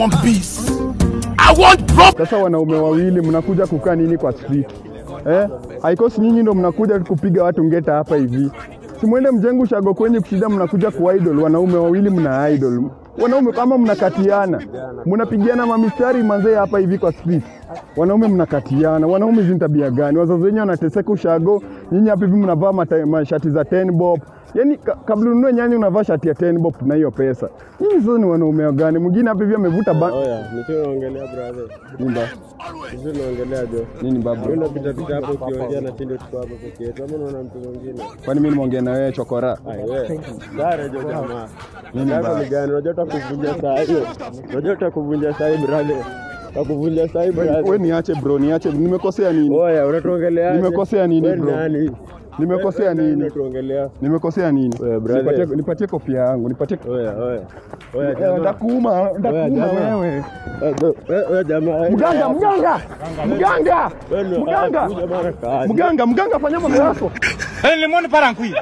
want peace. I want. Sasa wanaume wawili mnakuja kukaa nini kwa street eh? Haikosi nyinyi ndo mnakuja kupiga watu ngeta hapa hivi, simwende mjengo shago kwenye kushinda, mnakuja ku idol. Wanaume wawili mna idol, wanaume kama mnakatiana, mnapigiana mamistari manzee hapa hivi kwa street. Wanaume mnakatiana, wanaume hizi tabia gani? Wazazi wenyewe wanateseka ushago, nyinyi hapa hivi mnavaa mashati za ten bob Yaani kabla ununue nyanya unavaa shati ya ten bob na hiyo pesa. Nyinyi sasa ni wanaume gani? Mwingine hapa hivi amevuta ba... Oya, nicho naongelea brother. Nimba. Nicho naongelea jo. Nini babu? Wewe unapita pita hapo ukiongea na tindo tuko hapo peke yetu. Ama unaona mtu mwingine? Kwani mimi nimeongea na wewe chokora? Ai wewe. Dare jo jamaa. Nini babu? ni gani? Unajua utakuvunja saa hiyo. Unajua utakuvunja saa hiyo brother. Utakuvunja saa hii We niache bro, niache. Nimekosea nini? Oya, unatuongelea. Nimekosea nini, bro? nani? Nimekosea nini? Nimekosea nini? Wewe. Nipatie, nipatie kofia yangu, nipatie Oya, oya. Oya, jamaa. Ndakuuma, ndakuuma wewe. wewe. Jamaa. Mganga, mganga. Mganga. Wewe Mganga. Mganga, mganga fanya mambo yako. limoni parankui.